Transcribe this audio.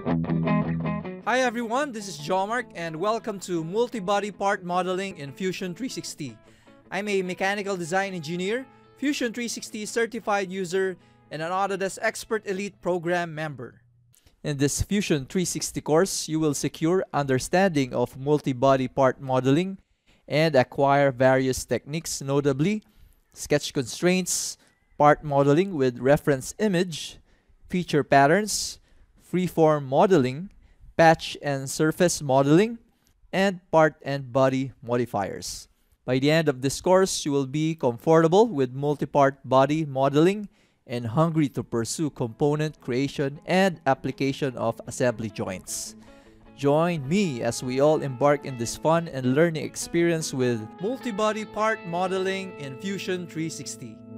Hi everyone, this is Jomarc and welcome to Multi-Body Part Modeling in Fusion 360. I'm a mechanical design engineer, Fusion 360 certified user, and an Autodesk Expert Elite program member. In this Fusion 360 course, you will secure understanding of multi-body part modeling and acquire various techniques, notably sketch constraints, part modeling with reference image, feature patterns, freeform modeling, patch and surface modeling, and part and body modifiers. By the end of this course, you will be comfortable with multi-part body modeling and hungry to pursue component creation and application of assembly joints. Join me as we all embark in this fun and learning experience with multi-body part modeling in Fusion 360.